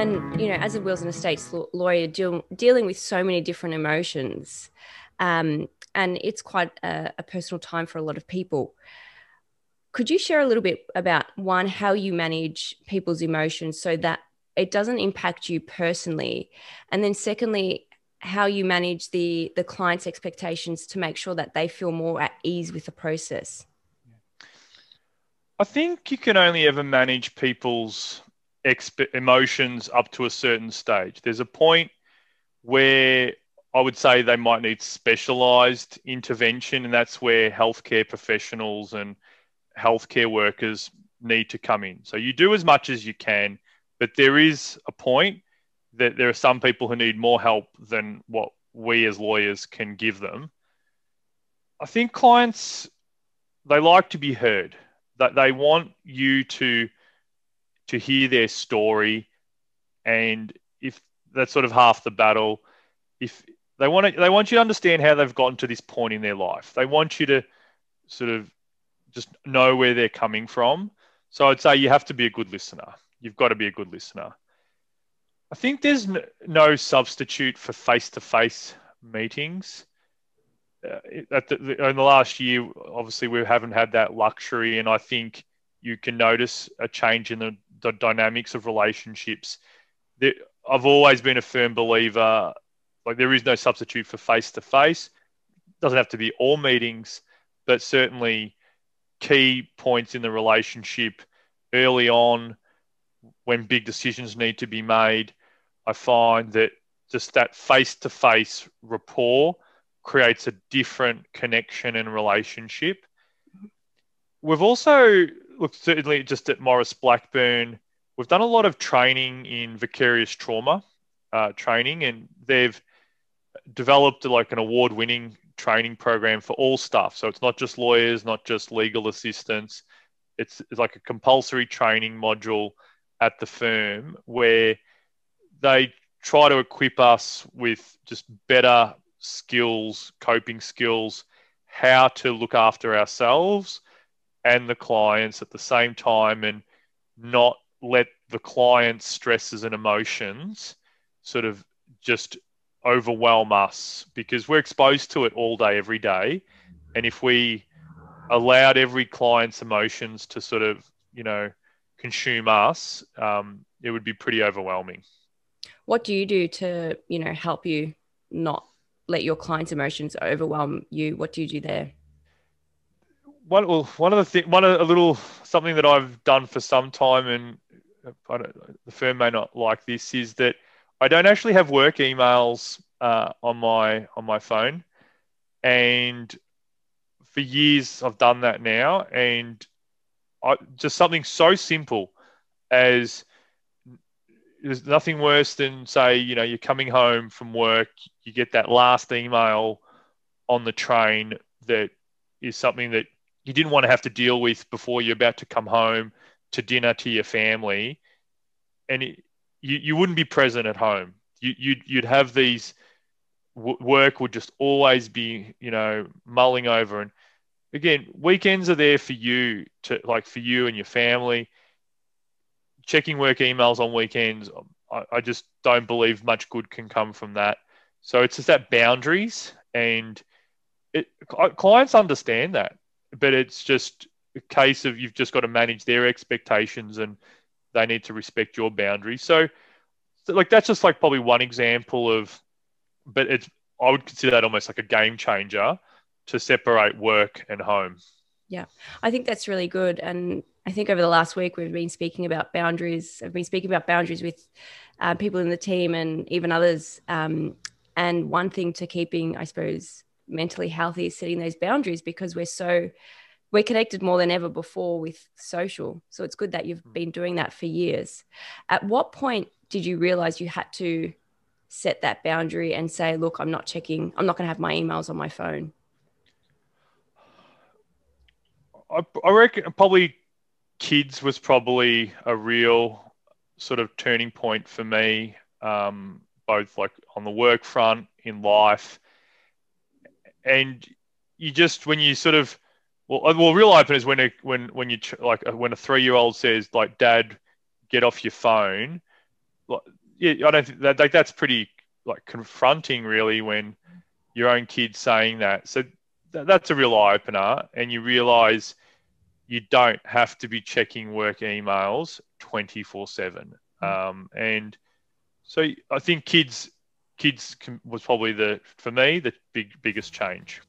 And, you know, as a wills and estates lawyer, deal, dealing with so many different emotions, um, and it's quite a, a personal time for a lot of people. Could you share a little bit about one, how you manage people's emotions so that it doesn't impact you personally? And then, secondly, how you manage the the client's expectations to make sure that they feel more at ease with the process i think you can only ever manage people's exp- emotions up to a certain stage there's a point where i would say they might need specialized intervention and that's where healthcare professionals and healthcare workers need to come in so you do as much as you can but there is a point that there are some people who need more help than what we as lawyers can give them. I think clients they like to be heard. That they want you to to hear their story, and if that's sort of half the battle, if they want to, they want you to understand how they've gotten to this point in their life. They want you to sort of just know where they're coming from. So I'd say you have to be a good listener. You've got to be a good listener. I think there's no substitute for face-to-face meetings. Uh, the, in the last year, obviously we haven't had that luxury, and I think you can notice a change in the, the dynamics of relationships. That I've always been a firm believer, like there is no substitute for face-to-face. Doesn't have to be all meetings, but certainly key points in the relationship early on when big decisions need to be made I find that just that face to face rapport creates a different connection and relationship. We've also looked certainly just at Maurice Blackburn. We've done a lot of training in vicarious trauma uh, training, and they've developed like an award winning training program for all staff. So it's not just lawyers, not just legal assistants. It's, it's like a compulsory training module at the firm where they try to equip us with just better skills, coping skills, how to look after ourselves and the clients at the same time and not let the client's stresses and emotions sort of just overwhelm us because we're exposed to it all day, every day. And if we allowed every client's emotions to sort of, you know, consume us, um, it would be pretty overwhelming. What do you do to you know help you not let your clients emotions overwhelm you? What do you do there one well one of the thing one of a little something that i've done for some time and the firm may not like this is that i don't actually have work emails uh, on my on my phone. And for years i've done that now. And I, just something so simple as there's nothing worse than say you know you're coming home from work you get that last email on the train that is something that you didn't want to have to deal with before you're about to come home to dinner to your family. And it, you, you wouldn't be present at home. You, you'd, you'd have these work would just always be you know mulling over. And again weekends are there for you to like for you and your family. Checking work emails on weekends, um, I, I just don't believe much good can come from that. So it's just that boundaries, and it, clients understand that, but it's just a case of you've just got to manage their expectations and they need to respect your boundaries. So, so like that's just like probably one example of, but it's I would consider that almost like a game changer to separate work and home. Yeah, I think that's really good. And I think over the last week, we've been speaking about boundaries. I've been speaking about boundaries with uh, people in the team and even others. Um, and one thing to keeping, I suppose, mentally healthy is setting those boundaries because we're so we're connected more than ever before with social. So it's good that you've hmm. been doing that for years. At what point did you realize you had to set that boundary and say, look, I'm not checking, I'm not going to have my emails on my phone? I, I reckon probably kids was probably a real sort of turning point for me, um, both like on the work front in life, and you just when you sort of well, uh, well, real open is when a, when when you like uh, when a three year old says like, "Dad, get off your phone." like, yeah, I don't think that like, that's pretty like confronting, really, when your own kids saying that. So th- that's a real eye opener, and you realise you don't have to be checking work emails twenty four seven. Mm. Um, and so I think kids kids was probably the for me the big biggest change.